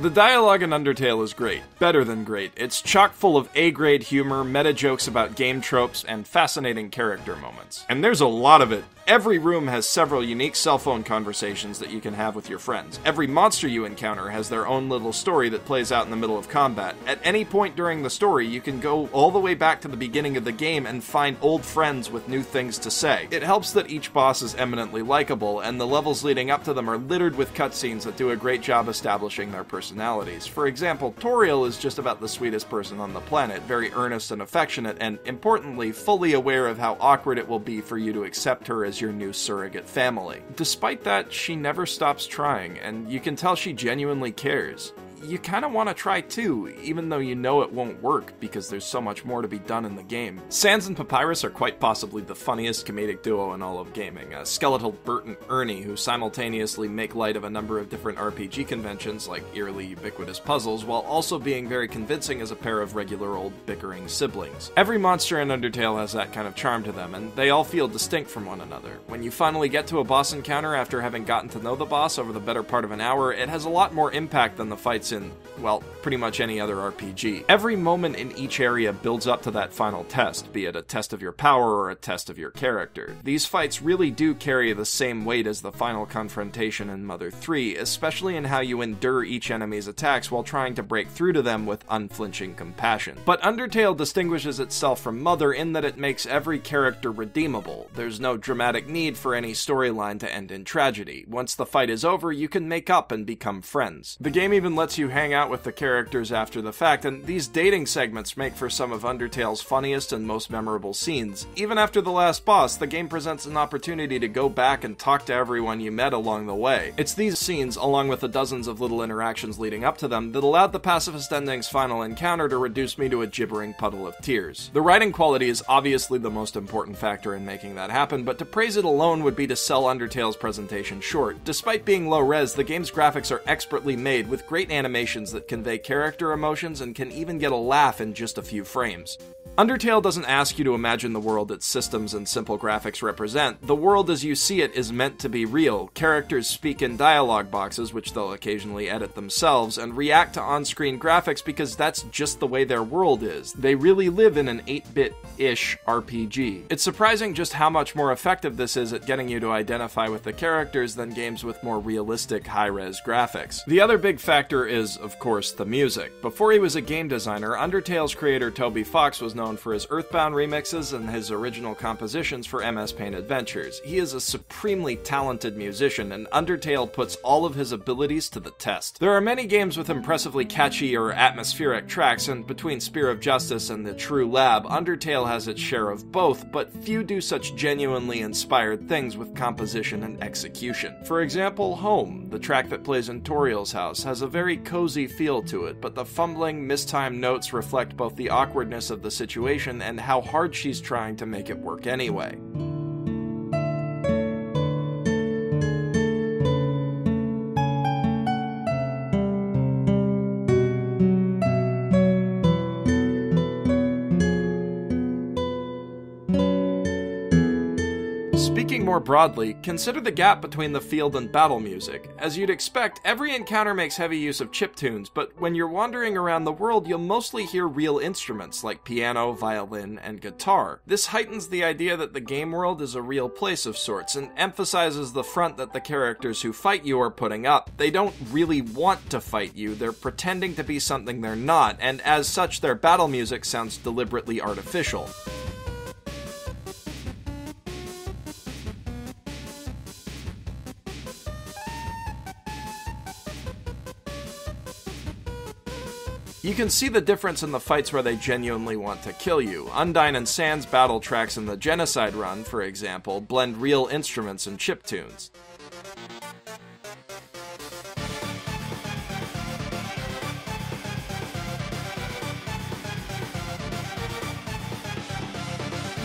The dialogue in Undertale is great, better than great. It's chock full of A grade humor, meta jokes about game tropes, and fascinating character moments. And there's a lot of it. Every room has several unique cell phone conversations that you can have with your friends. Every monster you encounter has their own little story that plays out in the middle of combat. At any point during the story, you can go all the way back to the beginning of the game and find old friends with new things to say. It helps that each boss is eminently likable, and the levels leading up to them are littered with cutscenes that do a great job establishing their personalities. For example, Toriel is just about the sweetest person on the planet, very earnest and affectionate, and importantly, fully aware of how awkward it will be for you to accept her as your new surrogate family. Despite that, she never stops trying, and you can tell she genuinely cares you kind of want to try too, even though you know it won't work because there's so much more to be done in the game. Sans and Papyrus are quite possibly the funniest comedic duo in all of gaming. A skeletal Bert and Ernie who simultaneously make light of a number of different RPG conventions like eerily ubiquitous puzzles while also being very convincing as a pair of regular old bickering siblings. Every monster in Undertale has that kind of charm to them, and they all feel distinct from one another. When you finally get to a boss encounter after having gotten to know the boss over the better part of an hour, it has a lot more impact than the fights in, well, pretty much any other RPG. Every moment in each area builds up to that final test, be it a test of your power or a test of your character. These fights really do carry the same weight as the final confrontation in Mother 3, especially in how you endure each enemy's attacks while trying to break through to them with unflinching compassion. But Undertale distinguishes itself from Mother in that it makes every character redeemable. There's no dramatic need for any storyline to end in tragedy. Once the fight is over, you can make up and become friends. The game even lets you hang out with the characters after the fact, and these dating segments make for some of Undertale's funniest and most memorable scenes. Even after the last boss, the game presents an opportunity to go back and talk to everyone you met along the way. It's these scenes, along with the dozens of little interactions leading up to them, that allowed the pacifist ending's final encounter to reduce me to a gibbering puddle of tears. The writing quality is obviously the most important factor in making that happen, but to praise it alone would be to sell Undertale's presentation short. Despite being low res, the game's graphics are expertly made with great animations that convey character emotions and can even get a laugh in just a few frames. Undertale doesn't ask you to imagine the world its systems and simple graphics represent. The world as you see it is meant to be real. Characters speak in dialogue boxes, which they'll occasionally edit themselves, and react to on screen graphics because that's just the way their world is. They really live in an 8 bit ish RPG. It's surprising just how much more effective this is at getting you to identify with the characters than games with more realistic high res graphics. The other big factor is, of course, the music. Before he was a game designer, Undertale's creator Toby Fox was known for his Earthbound remixes and his original compositions for MS Paint Adventures. He is a supremely talented musician, and Undertale puts all of his abilities to the test. There are many games with impressively catchy or atmospheric tracks, and between Spear of Justice and the True Lab, Undertale has its share of both, but few do such genuinely inspired things with composition and execution. For example, Home, the track that plays in Toriel's house, has a very cozy feel to it, but the fumbling, mistimed notes reflect both the awkwardness of the situation and how hard she's trying to make it work anyway. More broadly, consider the gap between the field and battle music. As you'd expect, every encounter makes heavy use of chip tunes, but when you're wandering around the world, you'll mostly hear real instruments like piano, violin, and guitar. This heightens the idea that the game world is a real place of sorts and emphasizes the front that the characters who fight you are putting up. They don't really want to fight you, they're pretending to be something they're not, and as such, their battle music sounds deliberately artificial. You can see the difference in the fights where they genuinely want to kill you. Undyne and Sans battle tracks in the Genocide run, for example, blend real instruments and chip tunes.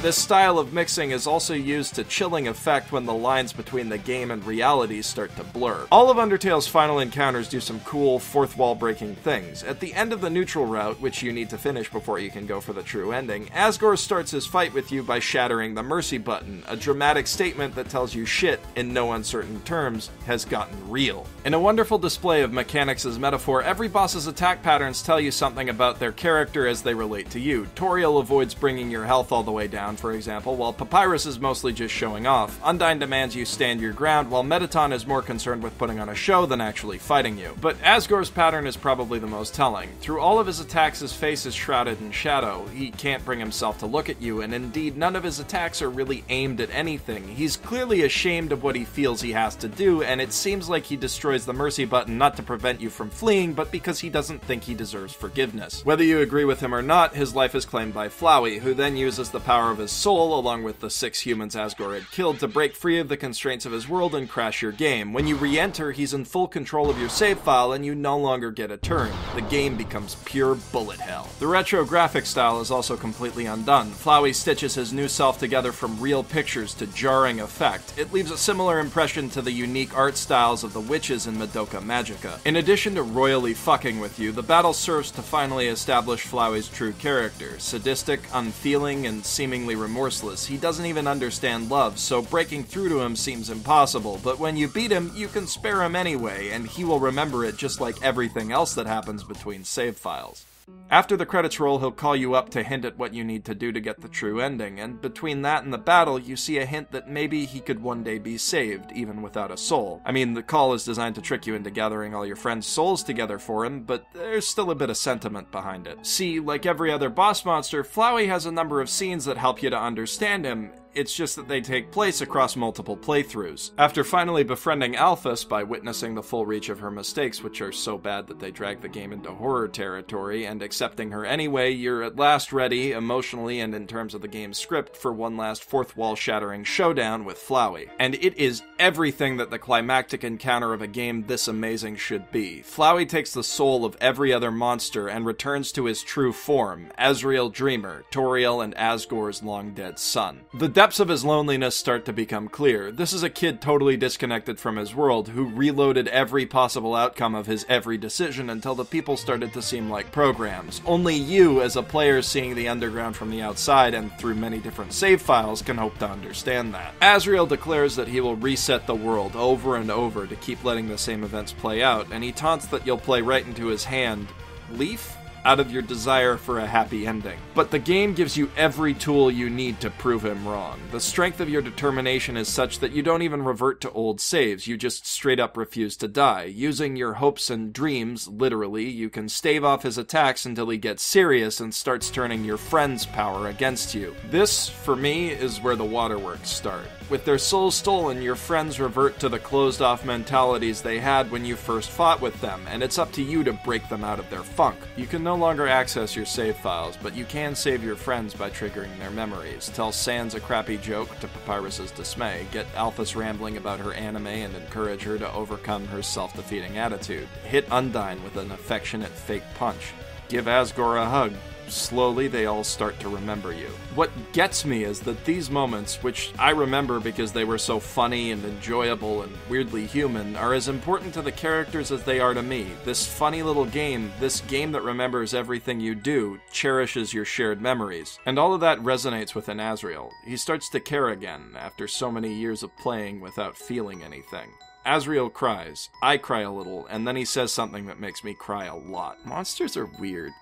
This style of mixing is also used to chilling effect when the lines between the game and reality start to blur. All of Undertale's final encounters do some cool, fourth wall breaking things. At the end of the neutral route, which you need to finish before you can go for the true ending, Asgore starts his fight with you by shattering the mercy button, a dramatic statement that tells you shit, in no uncertain terms, has gotten real. In a wonderful display of mechanics as metaphor, every boss's attack patterns tell you something about their character as they relate to you. Toriel avoids bringing your health all the way down, for example, while Papyrus is mostly just showing off. Undyne demands you stand your ground, while Mettaton is more concerned with putting on a show than actually fighting you. But Asgore's pattern is probably the most telling. Through all of his attacks, his face is shrouded in shadow. He can't bring himself to look at you, and indeed, none of his attacks are really aimed at anything. He's clearly ashamed of what he feels he has to do, and it seems like he destroys the mercy button not to prevent you from fleeing, but because he doesn't think he deserves forgiveness. Whether you agree with him or not, his life is claimed by Flowey, who then uses the power of his soul, along with the six humans Asgore had killed, to break free of the constraints of his world and crash your game. When you re enter, he's in full control of your save file, and you no longer get a turn. The game becomes pure bullet hell. The retro graphic style is also completely undone. Flowey stitches his new self together from real pictures to jarring effect. It leaves a similar impression to the unique art styles of the witches in Madoka Magica. In addition to royally fucking with you, the battle serves to finally establish Flowey's true character. Sadistic, unfeeling, and seemingly remorseless, he doesn't even understand love, so breaking through to him seems impossible, but when you beat him, you can spare him anyway, and he will remember it just like everything else that happens between save files. After the credits roll, he'll call you up to hint at what you need to do to get the true ending, and between that and the battle, you see a hint that maybe he could one day be saved, even without a soul. I mean, the call is designed to trick you into gathering all your friends' souls together for him, but there's still a bit of sentiment behind it. See, like every other boss monster, Flowey has a number of scenes that help you to understand him, it's just that they take place across multiple playthroughs. After finally befriending Alphys by witnessing the full reach of her mistakes, which are so bad that they drag the game into horror territory, and accepting her anyway, you're at last ready, emotionally and in terms of the game's script, for one last fourth wall shattering showdown with Flowey. And it is everything that the climactic encounter of a game this amazing should be. Flowey takes the soul of every other monster and returns to his true form, Asriel Dreemurr, Toriel and Asgore's long dead son. The depths of his loneliness start to become clear. This is a kid totally disconnected from his world who reloaded every possible outcome of his every decision until the people started to seem like programs. Only you, as a player seeing the underground from the outside and through many different save files, can hope to understand that. Asriel declares that he will reset the world over and over to keep letting the same events play out, and he taunts that you'll play right into his hand. Leaf? Out of your desire for a happy ending. But the game gives you every tool you need to prove him wrong. The strength of your determination is such that you don't even revert to old saves, you just straight up refuse to die. Using your hopes and dreams, literally, you can stave off his attacks until he gets serious and starts turning your friend's power against you. This, for me, is where the waterworks start. With their souls stolen, your friends revert to the closed off mentalities they had when you first fought with them, and it's up to you to break them out of their funk. You can no longer access your save files, but you can save your friends by triggering their memories. Tell Sans a crappy joke to Papyrus's dismay, get Alphys rambling about her anime and encourage her to overcome her self defeating attitude. Hit Undyne with an affectionate fake punch. Give Asgore a hug, slowly they all start to remember you. What gets me is that these moments, which I remember because they were so funny and enjoyable and weirdly human, are as important to the characters as they are to me. This funny little game, this game that remembers everything you do, cherishes your shared memories. And all of that resonates within Asriel. He starts to care again after so many years of playing without feeling anything. Asriel cries, I cry a little, and then he says something that makes me cry a lot. Monsters are weird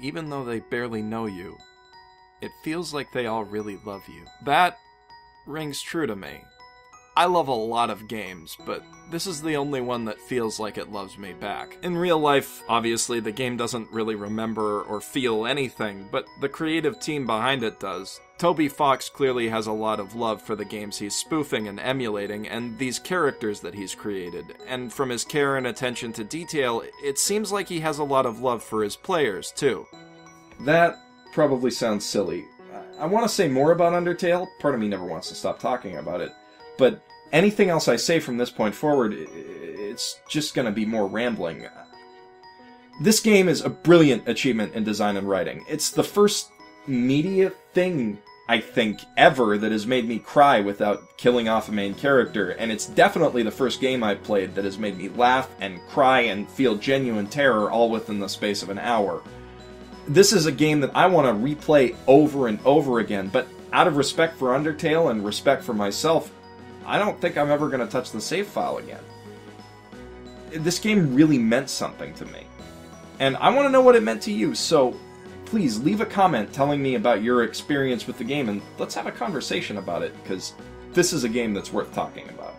even though they barely know you, it feels like they all really love you. That rings true to me. I love a lot of games, but this is the only one that feels like it loves me back. In real life, obviously, the game doesn't really remember or feel anything, but the creative team behind it does. Toby Fox clearly has a lot of love for the games he's spoofing and emulating, and these characters that he's created. And from his care and attention to detail, it seems like he has a lot of love for his players, too. That probably sounds silly. I want to say more about Undertale. Part of me never wants to stop talking about it but anything else I say from this point forward, it's just going to be more rambling. This game is a brilliant achievement in design and writing. It's the first media thing I think, ever that has made me cry without killing off a main character, and it's definitely the first game I've played that has made me laugh and cry and feel genuine terror all within the space of an hour. This is a game that I want to replay over and over again, but out of respect for Undertale and respect for myself, I don't think I'm ever going to touch the save file again. This game really meant something to me. And I want to know what it meant to you, so please leave a comment telling me about your experience with the game and let's have a conversation about it because this is a game that's worth talking about.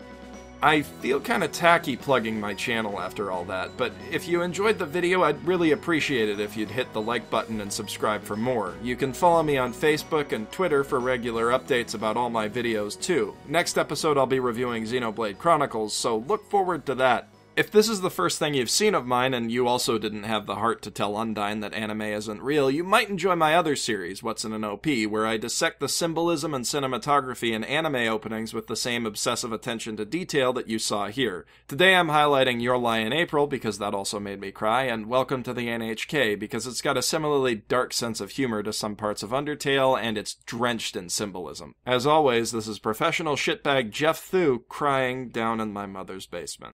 I feel kind of tacky plugging my channel after all that, but if you enjoyed the video, I'd really appreciate it if you'd hit the like button and subscribe for more. You can follow me on Facebook and Twitter for regular updates about all my videos too. Next episode, I'll be reviewing Xenoblade Chronicles, so look forward to that. If this is the first thing you've seen of mine and you also didn't have the heart to tell Undyne that anime isn't real, you might enjoy my other series, What's in an OP, where I dissect the symbolism and cinematography in anime openings with the same obsessive attention to detail that you saw here. Today I'm highlighting Your Lie in April because that also made me cry, and Welcome to the NHK because it's got a similarly dark sense of humor to some parts of Undertale and it's drenched in symbolism. As always, this is professional shitbag Geoff Thew crying down in my mother's basement.